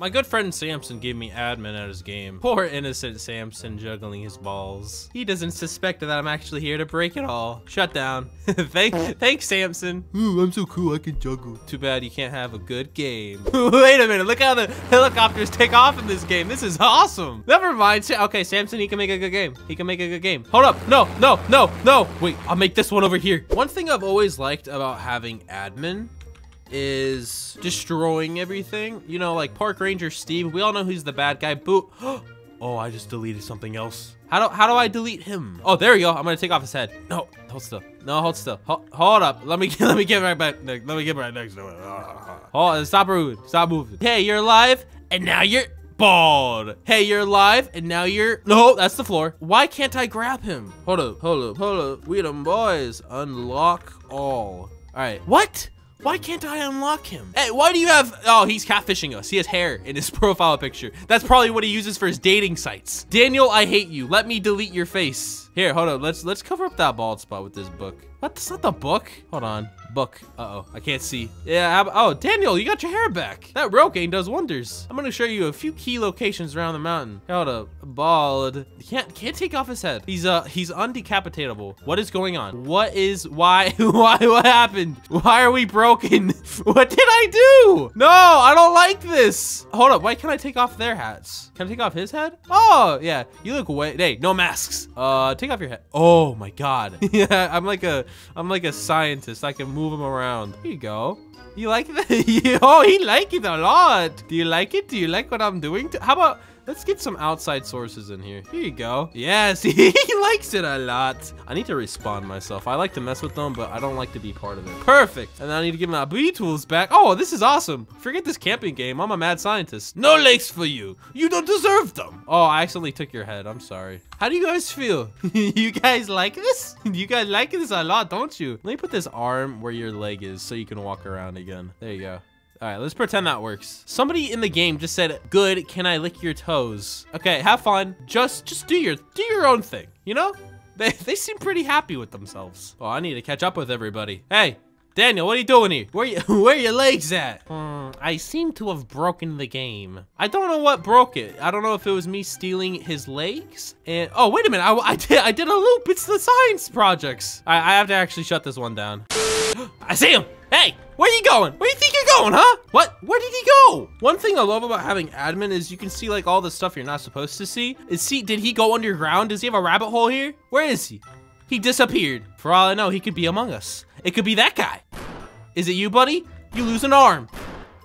My good friend Samson gave me admin at his game. Poor innocent Samson juggling his balls. He doesn't suspect that I'm actually here to break it all. Shut down. Thank, thanks, Samson. Ooh, I'm so cool, I can juggle. Too bad you can't have a good game. Wait a minute, look how the helicopters take off in this game. This is awesome. Never mind. Okay, Samson, he can make a good game. He can make a good game. Hold up. No, no, no, no. Wait, I'll make this one over here. One thing I've always liked about having admin is destroying everything. You know, like Park Ranger Steve. We all know he's the bad guy. Boo. Oh, I just deleted something else. How do how do I delete him? Oh, there we go. I'm gonna take off his head. No, hold still. No, hold still. Hold, hold up. Let me let me get right back. Let me get right next to it. Oh, stop moving. Stop moving. Hey, you're alive, and now you're bald. Hey, you're alive, and now you're no. That's the floor. Why can't I grab him? Hold up. Hold up. Hold up. We them boys. Unlock all. All right. What? Why can't I unlock him? Hey, why do you have... Oh, he's catfishing us. He has hair in his profile picture. That's probably what he uses for his dating sites. Daniel, I hate you. Let me delete your face. Here, hold on. Let's let's cover up that bald spot with this book. What? That's not the book. Hold on. Book. Uh-oh. I can't see. Yeah. oh, Daniel, you got your hair back. That Rogaine does wonders. I'm gonna show you a few key locations around the mountain. Hold up. Bald. Can't can't take off his head. He's uh he's undecapitatable. What is going on? What is why why what happened? Why are we broken? what did I do? No, I don't like this. Hold up. Why can't I take off their hats? Can I take off his head? Oh yeah. You look way. Hey, no masks. Uh, take off your head. Oh my god. yeah, I'm like a I'm like a scientist. I can move him around. Here you go. You like that? oh, he like it a lot. Do you like it? Do you like what I'm doing? How about let's get some outside sources in here. Here you go. Yes, he likes it a lot. I need to respawn myself. I like to mess with them, but I don't like to be part of it. Perfect. And I need to give my B tools back. Oh, this is awesome. Forget this camping game. I'm a mad scientist. No legs for you. You don't deserve them. Oh, I accidentally took your head. I'm sorry. How do you guys feel? you guys like this? You guys like this a lot, don't you? Let me put this arm where your leg is so you can walk around again. There you go. All right, let's pretend that works. Somebody in the game just said, "Good, can I lick your toes?" Okay, have fun. Just, just do your, do your own thing. You know? They, they seem pretty happy with themselves. Oh, I need to catch up with everybody. Hey, Daniel, what are you doing here? Where you, where your legs at? Hmm, I seem to have broken the game. I don't know what broke it. I don't know if it was me stealing his legs. And oh, wait a minute. I, I did, I did a loop. It's the science projects. I, I have to actually shut this one down. I see him. Hey, where you going? Where you think you're going, huh? What? Where did he go? One thing I love about having admin is you can see like all the stuff you're not supposed to see. Is see, did he go underground? Does he have a rabbit hole here? Where is he? He disappeared. For all I know, he could be among us. It could be that guy. Is it you, buddy? You lose an arm.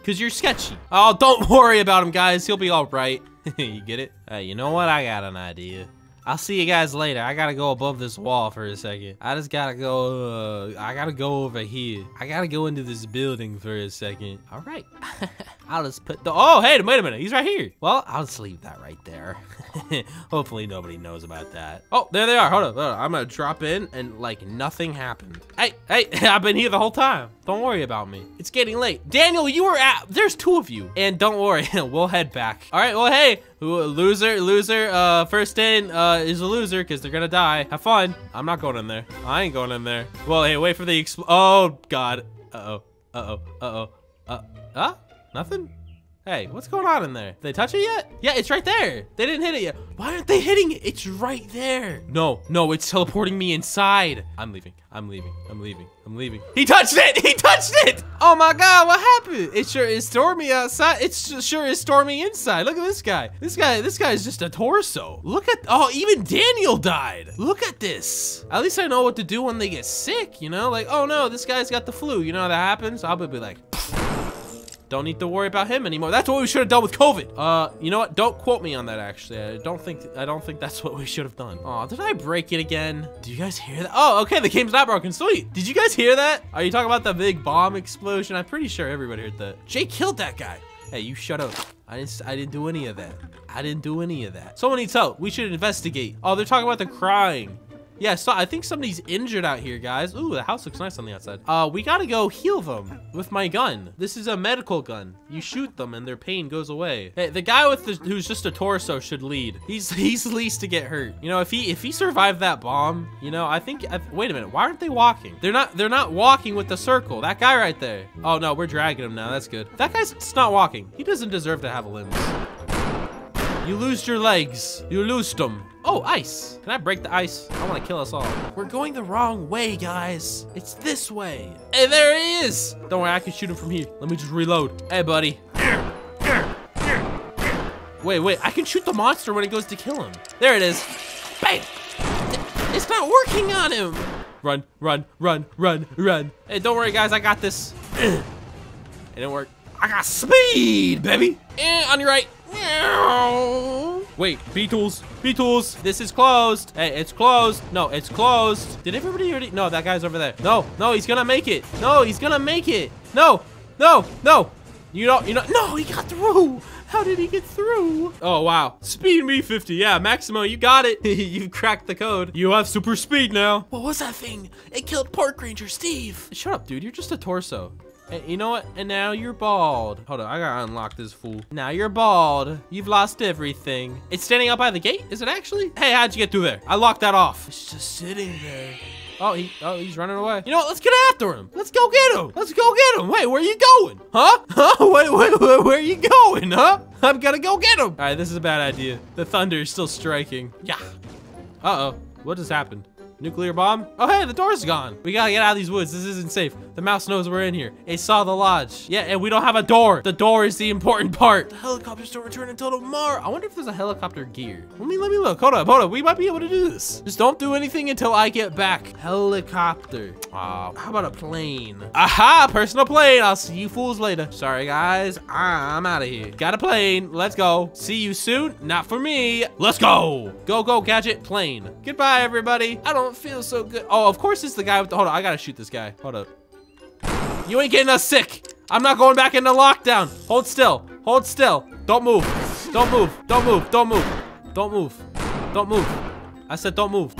Cause you're sketchy. Oh, don't worry about him, guys. He'll be all right. you get it? Hey, you know what? I got an idea. I'll see you guys later. I gotta go above this wall for a second. I just gotta go, uh, I gotta go over here. I gotta go into this building for a second. All right. I'll just put the, oh, hey, wait a minute. He's right here. Well, I'll just leave that right there. Hopefully nobody knows about that. Oh, there they are. Hold up. Hold up. I'm gonna drop in and like nothing happened. Hey, hey, I've been here the whole time. Don't worry about me. It's getting late. Daniel, you were at, there's two of you. And don't worry, we'll head back. All right, well, hey, loser, loser, uh, first in, uh, is a loser because they're gonna die. Have fun. I'm not going in there. I ain't going in there. Well, hey, wait for the expl- Oh, God. Uh-oh. Uh-oh. Uh-oh. Uh, huh? Nothing? Hey, what's going on in there? Did they touch it yet? Yeah, it's right there. They didn't hit it yet. Why aren't they hitting it? It's right there. No, no, it's teleporting me inside. I'm leaving. I'm leaving. I'm leaving. I'm leaving. He touched it. He touched it. Oh my God, what happened? It sure is stormy outside. It sure is stormy inside. Look at this guy. This guy, this guy is just a torso. Look at, oh, even Daniel died. Look at this. At least I know what to do when they get sick, you know? Like, oh no, this guy's got the flu. You know how that happens? I'll be like, don't need to worry about him anymore. That's what we should have done with COVID. Uh, you know what? Don't quote me on that. Actually, I don't think I don't think that's what we should have done. Oh, did I break it again? Do you guys hear that? Oh, okay. The game's not broken. Sweet. Did you guys hear that? Are you talking about the big bomb explosion? I'm pretty sure everybody heard that. Jay killed that guy. Hey, you shut up. I didn't. I didn't do any of that. I didn't do any of that. Someone needs help. We should investigate. Oh, they're talking about the crying. Yeah, so I think somebody's injured out here, guys. Ooh, the house looks nice on the outside. Uh, we gotta go heal them with my gun. This is a medical gun. You shoot them and their pain goes away. Hey, the guy with the, who's just a torso should lead. He's he's least to get hurt. You know, if he if he survived that bomb, you know, I think. I, wait a minute, why aren't they walking? They're not they're not walking with the circle. That guy right there. Oh no, we're dragging him now. That's good. That guy's not walking. He doesn't deserve to have limbs. You lose your legs. You lose them. Oh, ice. Can I break the ice? I want to kill us all. We're going the wrong way, guys. It's this way. Hey, there he is. Don't worry, I can shoot him from here. Let me just reload. Hey, buddy. Here, here, here, here. Wait, wait. I can shoot the monster when it goes to kill him. There it is. Bang. It's not working on him. Run, run, run, run, run. Hey, don't worry, guys. I got this. It didn't work. I got speed, baby. On your right. Wait, Beetles, Beetles, this is closed. Hey, it's closed. No, it's closed. Did everybody already? No, that guy's over there. No, no, he's gonna make it. No, he's gonna make it. No, no, no. You don't, you know, no, he got through. How did he get through? Oh, wow. Speed me 50. Yeah, Maximo, you got it. you cracked the code. You have super speed now. What was that thing? It killed Park Ranger Steve. Shut up, dude. You're just a torso. Hey, you know what? And now you're bald. Hold on, I gotta unlock this fool. Now you're bald. You've lost everything. It's standing up by the gate? Is it actually? Hey, how'd you get through there? I locked that off. It's just sitting there. Oh, he, oh, he's running away. You know what? Let's get after him. Let's go get him. Let's go get him. Wait, where are you going? Huh? Huh? Wait, wait, wait, where are you going? Huh? I'm gonna go get him. All right, this is a bad idea. The thunder is still striking. Yeah. Uh-oh. What just happened? Nuclear bomb? Oh, hey, the door's gone. We gotta get out of these woods. This isn't safe. The mouse knows we're in here. It saw the lodge. Yeah, and we don't have a door. The door is the important part. The helicopters don't return until tomorrow. I wonder if there's a helicopter gear. Let me, let me look. Hold up, hold up. We might be able to do this. Just don't do anything until I get back. Helicopter. Uh, how about a plane? Aha, personal plane. I'll see you fools later. Sorry, guys. I'm out of here. Got a plane. Let's go. See you soon. Not for me. Let's go. Go, go, gadget, plane. Goodbye, everybody. I don't feel so good. Oh, of course it's the guy with the, hold on. I gotta shoot this guy. Hold up. You ain't getting us sick. I'm not going back into lockdown. Hold still. Hold still. Don't move. Don't move. Don't move. Don't move. Don't move. Don't move. I said don't move.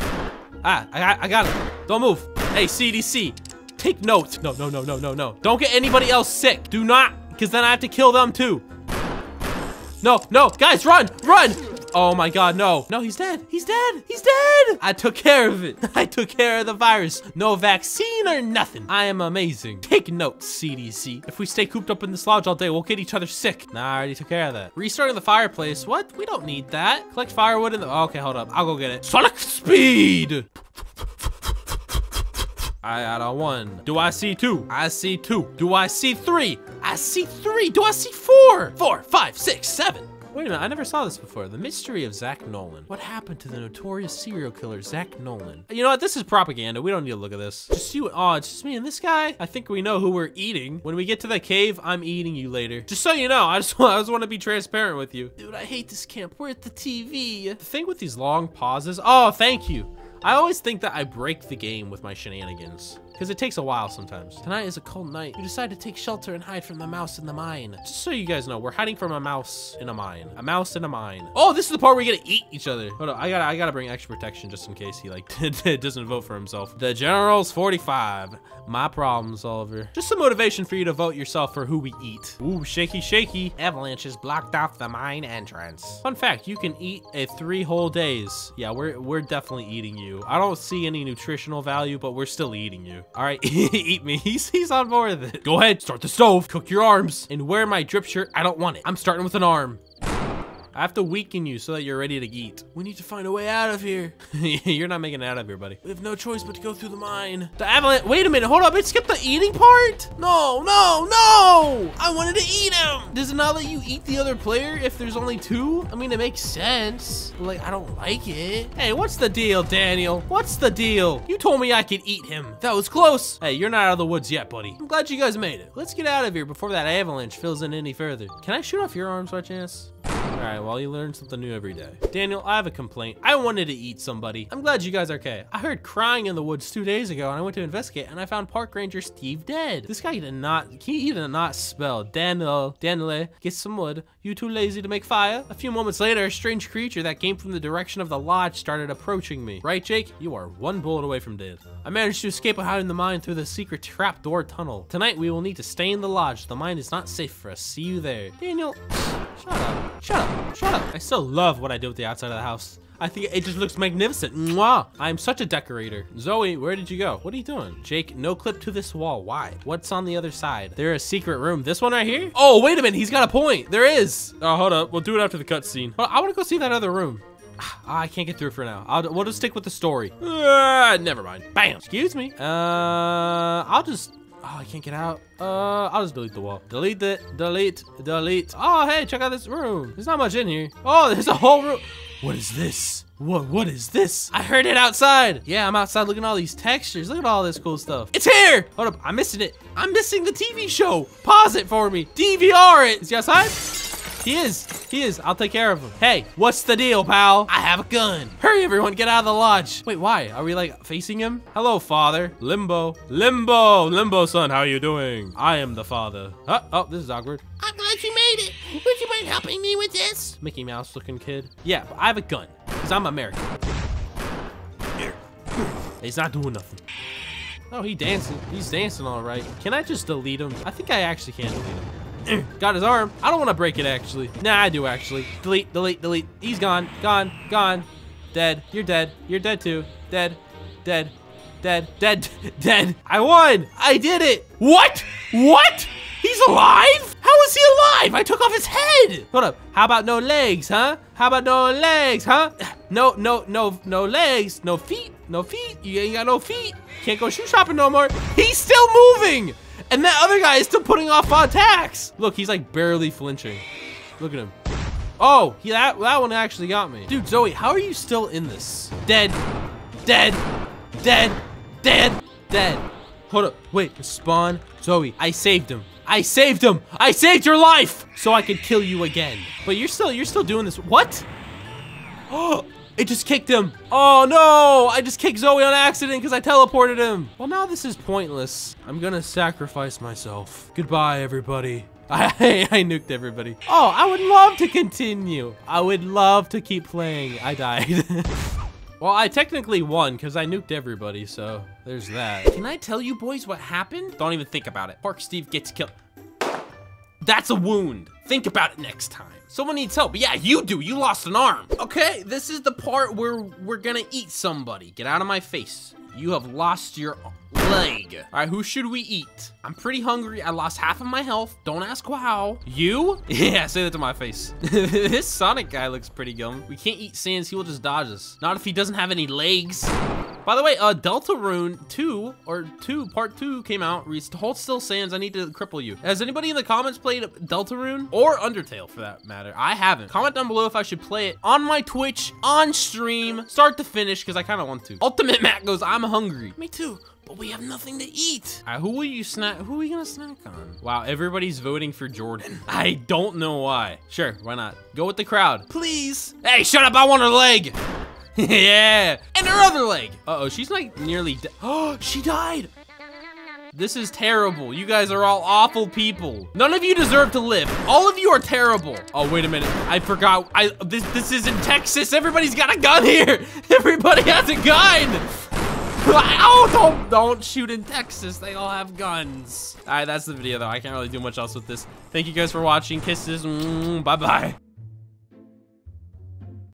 Ah, I I got it. Don't move. Hey, CDC. Take note. No, no, no, no, no, no. Don't get anybody else sick. Do not, because then I have to kill them too. No, no, guys, run, run. Oh my god, no. No, he's dead. He's dead. He's dead. I took care of it. I took care of the virus. No vaccine or nothing. I am amazing. Take notes, CDC. If we stay cooped up in this lodge all day, we'll get each other sick. Nah, I already took care of that. Restarting the fireplace. What? We don't need that. Collect firewood in the... Oh, okay, hold up. I'll go get it. Sonic speed. I got a one. Do I see two? I see two. Do I see three? I see three. Do I see four? Four, five, six, seven. Wait a minute, I never saw this before. The mystery of Zach Nolan. What happened to the notorious serial killer, Zach Nolan? You know what? This is propaganda. We don't need to look at this. Just you. Oh, it's just me and this guy. I think we know who we're eating. When we get to the cave, I'm eating you later. Just so you know, I just, I just want to be transparent with you. Dude, I hate this camp. We're at the TV. The thing with these long pauses. Oh, thank you. I always think that I break the game with my shenanigans. Because it takes a while sometimes. Tonight is a cold night. You decide to take shelter and hide from the mouse in the mine. Just so you guys know, we're hiding from a mouse in a mine. A mouse in a mine. Oh, this is the part where we're gonna eat each other. Hold on, I gotta, I gotta bring extra protection just in case he like doesn't vote for himself. The General's 45. My problem, Oliver. Just some motivation for you to vote yourself for who we eat. Ooh, shaky, shaky. Avalanches blocked off the mine entrance. Fun fact, you can eat a three whole days. Yeah, we're, we're definitely eating you. I don't see any nutritional value, but we're still eating you. All right, eat me. He's, he's on board with it. Go ahead, start the stove, cook your arms, and wear my drip shirt. I don't want it. I'm starting with an arm. I have to weaken you so that you're ready to eat. We need to find a way out of here. you're not making it out of here, buddy. We have no choice but to go through the mine. The avalanche. Wait a minute. Hold up. It skipped the eating part? No, no, no. I wanted to eat him. Does it not let you eat the other player if there's only two? I mean, it makes sense. But, like, I don't like it. Hey, what's the deal, Daniel? What's the deal? You told me I could eat him. That was close. Hey, you're not out of the woods yet, buddy. I'm glad you guys made it. Let's get out of here before that avalanche fills in any further. Can I shoot off your arms by chance? All right, well, you learn something new every day. Daniel, I have a complaint. I wanted to eat somebody. I'm glad you guys are okay. I heard crying in the woods two days ago, and I went to investigate, and I found Park Ranger Steve dead. This guy did not, he did not spell Daniel, Daniel, get some wood. You too lazy to make fire? A few moments later, a strange creature that came from the direction of the lodge started approaching me. Right, Jake? You are one bullet away from dead. I managed to escape hiding the mine through the secret trapdoor tunnel. Tonight, we will need to stay in the lodge. The mine is not safe for us. See you there. Daniel, shut up. Shut up. Shut up. I still love what I do with the outside of the house. I think it just looks magnificent. Mwah! I'm such a decorator. Zoe, where did you go? What are you doing? Jake, no clip to this wall. Why? What's on the other side? There a secret room. This one right here? Oh, wait a minute. He's got a point. There is. Oh, hold up. We'll do it after the cutscene. I want to go see that other room. Ah, I can't get through for now. I'll, we'll just stick with the story. Uh, never mind. Bam. Excuse me. Uh, I'll just Oh, I can't get out. Uh, I'll just delete the wall. Delete it. Delete. Delete. Oh, hey, check out this room. There's not much in here. Oh, there's a whole room. What is this? What, what is this? I heard it outside. Yeah, I'm outside looking at all these textures. Look at all this cool stuff. It's here. Hold up. I'm missing it. I'm missing the TV show. Pause it for me. DVR it. Is he outside? He is. He is. I'll take care of him. Hey, what's the deal, pal? I have a gun. Hurry, everyone. Get out of the lodge. Wait, why? Are we like facing him? Hello, father. Limbo. Limbo. Limbo, son. How are you doing? I am the father. Oh, oh this is awkward. I'm glad you made it. Would you mind helping me with this? Mickey Mouse looking kid. Yeah, but I have a gun because I'm American. Here. He's not doing nothing. Oh, he dancing. He's dancing all right. Can I just delete him? I think I actually can delete him. Got his arm. I don't want to break it, actually. Nah, I do, actually. Delete, delete, delete. He's gone, gone, gone. Dead. You're dead. You're dead, too. Dead, dead, dead, dead, dead. I won. I did it. What? What? He's alive? How is he alive? I took off his head. Hold up. How about no legs, huh? How about no legs, huh? No, no, no, no legs. No feet. No feet. You ain't got no feet. Can't go shoe shopping no more. He's still moving. And that other guy is still putting off attacks. Look, he's like barely flinching. Look at him. Oh, he, that, that one actually got me. Dude, Zoe, how are you still in this? Dead, dead, dead, dead, dead. Hold up, wait, spawn. Zoe, I saved him. I saved him. I saved your life so I could kill you again. But you're still, you're still doing this. What? Oh, it just kicked him. Oh no, I just kicked Zoe on accident because I teleported him. Well, now this is pointless. I'm gonna sacrifice myself. Goodbye, everybody. I, I nuked everybody. Oh, I would love to continue. I would love to keep playing. I died. well, I technically won because I nuked everybody, so there's that. Can I tell you boys what happened? Don't even think about it. Park Steve gets killed. That's a wound. Think about it next time. Someone needs help. Yeah, you do. You lost an arm. Okay, this is the part where we're gonna eat somebody. Get out of my face. You have lost your leg. All right, who should we eat? I'm pretty hungry. I lost half of my health. Don't ask how. You? Yeah, say that to my face. this Sonic guy looks pretty gum. We can't eat Sans. He will just dodge us. Not if he doesn't have any legs. By the way, uh, Deltarune 2, or 2, part 2 came out. Hold still Sans, I need to cripple you. Has anybody in the comments played Deltarune? Or Undertale, for that matter? I haven't. Comment down below if I should play it on my Twitch, on stream, start to finish, because I kind of want to. Ultimate Matt goes, I'm hungry. Me too. But we have nothing to eat. Uh, who will you snack? Who are we gonna snack on? Wow, everybody's voting for Jordan. I don't know why. Sure, why not? Go with the crowd. Please. Hey, shut up, I want her leg. yeah, and her other leg. Uh-oh, she's like nearly dead. Oh, she died. This is terrible. You guys are all awful people. None of you deserve to live. All of you are terrible. Oh, wait a minute. I forgot. I this this is in Texas. Everybody's got a gun here. Everybody has a gun. Oh, don't, don't shoot in Texas. They all have guns. All right, that's the video, though. I can't really do much else with this. Thank you guys for watching. Kisses. Mm, Bye-bye.